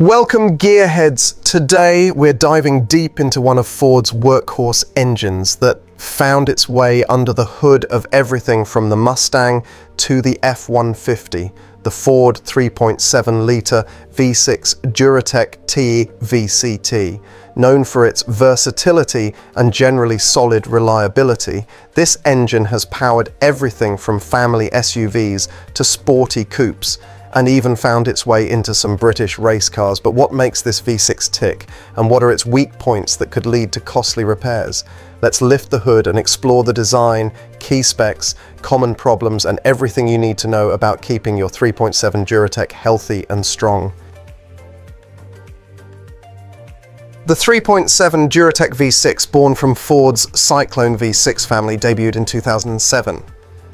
Welcome gearheads. Today we're diving deep into one of Ford's workhorse engines that found its way under the hood of everything from the Mustang to the F-150, the Ford 3.7-litre V6 Duratec T VCT. Known for its versatility and generally solid reliability, this engine has powered everything from family SUVs to sporty coupes, and even found its way into some British race cars. But what makes this V6 tick? And what are its weak points that could lead to costly repairs? Let's lift the hood and explore the design, key specs, common problems, and everything you need to know about keeping your 3.7 Duratec healthy and strong. The 3.7 Duratec V6, born from Ford's Cyclone V6 family, debuted in 2007.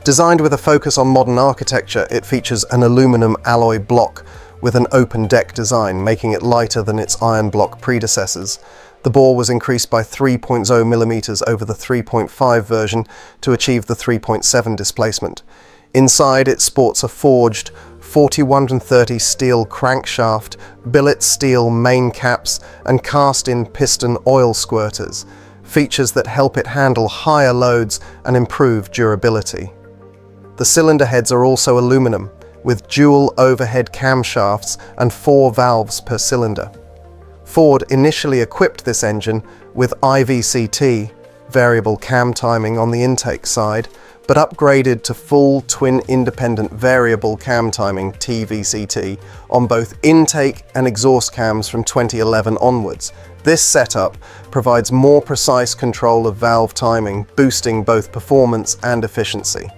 Designed with a focus on modern architecture, it features an aluminum alloy block with an open deck design, making it lighter than its iron block predecessors. The bore was increased by 3.0 millimeters over the 3.5 version to achieve the 3.7 displacement. Inside, it sports a forged 4130 steel crankshaft, billet steel main caps, and cast-in piston oil squirters, features that help it handle higher loads and improve durability. The cylinder heads are also aluminum, with dual overhead camshafts and four valves per cylinder. Ford initially equipped this engine with IVCT, variable cam timing on the intake side, but upgraded to full twin independent variable cam timing TVCT on both intake and exhaust cams from 2011 onwards. This setup provides more precise control of valve timing, boosting both performance and efficiency.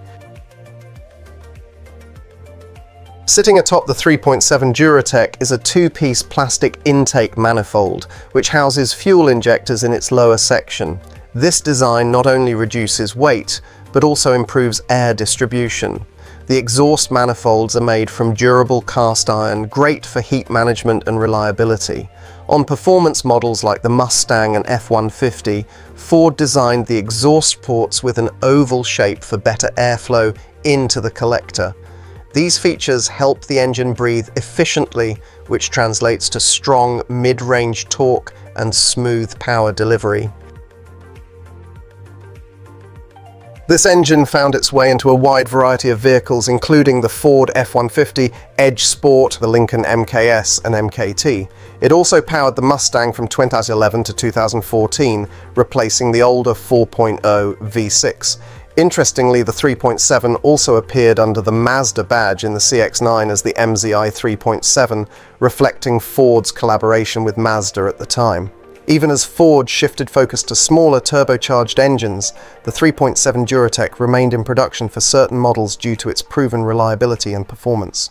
Sitting atop the 3.7 Duratec is a two-piece plastic intake manifold, which houses fuel injectors in its lower section. This design not only reduces weight, but also improves air distribution. The exhaust manifolds are made from durable cast iron, great for heat management and reliability. On performance models like the Mustang and F-150, Ford designed the exhaust ports with an oval shape for better airflow into the collector. These features help the engine breathe efficiently, which translates to strong mid-range torque and smooth power delivery. This engine found its way into a wide variety of vehicles, including the Ford F-150, Edge Sport, the Lincoln MKS and MKT. It also powered the Mustang from 2011 to 2014, replacing the older 4.0 V6. Interestingly, the 3.7 also appeared under the Mazda badge in the CX-9 as the MZI 3.7, reflecting Ford's collaboration with Mazda at the time. Even as Ford shifted focus to smaller turbocharged engines, the 3.7 Duratec remained in production for certain models due to its proven reliability and performance.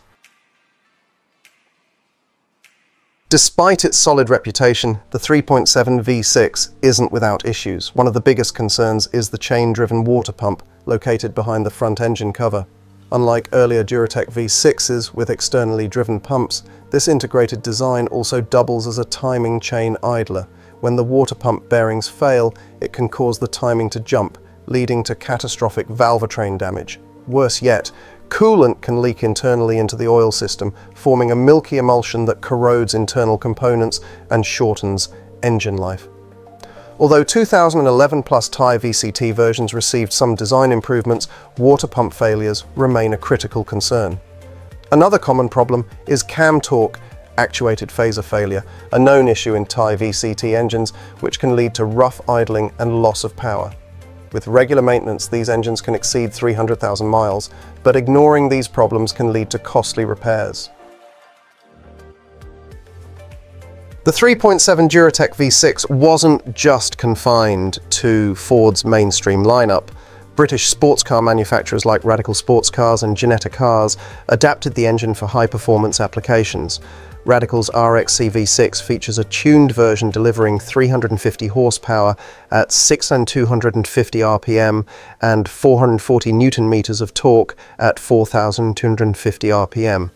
Despite its solid reputation, the 3.7 V6 isn't without issues. One of the biggest concerns is the chain-driven water pump located behind the front engine cover. Unlike earlier Duratec V6s with externally driven pumps, this integrated design also doubles as a timing chain idler. When the water pump bearings fail, it can cause the timing to jump, leading to catastrophic valvetrain damage. Worse yet, Coolant can leak internally into the oil system, forming a milky emulsion that corrodes internal components and shortens engine life. Although 2011 plus Ti-VCT versions received some design improvements, water pump failures remain a critical concern. Another common problem is cam torque actuated phaser failure, a known issue in Ti-VCT engines which can lead to rough idling and loss of power. With regular maintenance, these engines can exceed 300,000 miles, but ignoring these problems can lead to costly repairs. The 3.7 Duratec V6 wasn't just confined to Ford's mainstream lineup. British sports car manufacturers like Radical Sports Cars and Ginetta Cars adapted the engine for high-performance applications. Radical's RXCV6 features a tuned version delivering 350 horsepower at 6 and 250 RPM and 440 newton meters of torque at 4,250 RPM.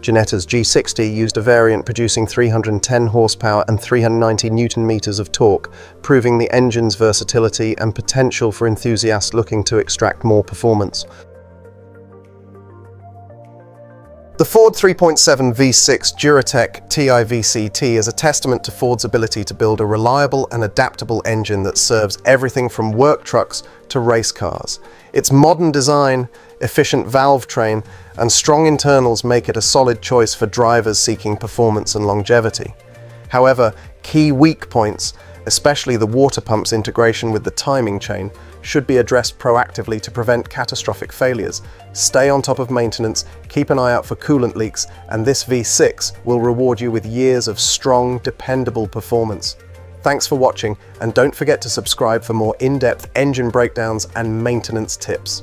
Ginetta's G60 used a variant producing 310 horsepower and 390 newton meters of torque, proving the engine's versatility and potential for enthusiasts looking to extract more performance. The Ford 3.7 V6 Duratec Ti-VCT is a testament to Ford's ability to build a reliable and adaptable engine that serves everything from work trucks to race cars. Its modern design, efficient valve train, and strong internals make it a solid choice for drivers seeking performance and longevity. However, key weak points, especially the water pump's integration with the timing chain, should be addressed proactively to prevent catastrophic failures. Stay on top of maintenance, keep an eye out for coolant leaks, and this V6 will reward you with years of strong, dependable performance. Thanks for watching, and don't forget to subscribe for more in-depth engine breakdowns and maintenance tips.